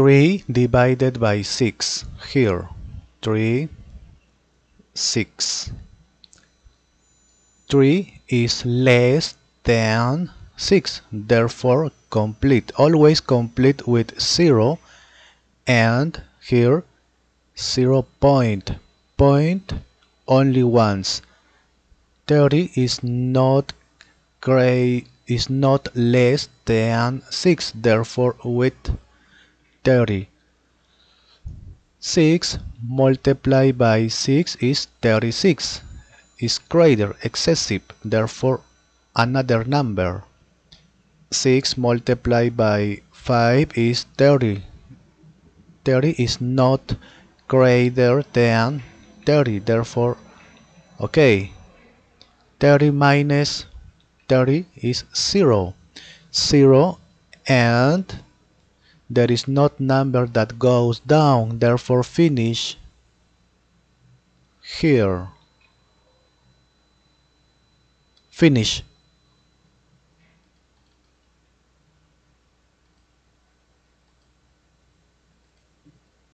3 divided by 6 here 3 6 3 is less than 6 therefore complete always complete with 0 and here 0 point. Point only once. 30 is not great is not less than 6 therefore with 30 6 multiplied by 6 is 36 is greater excessive therefore another number. 6 multiplied by 5 is 30 30 is not greater than 30 therefore okay. 30 minus 30 is 0 0 and there is not number that goes down therefore finish here. Finish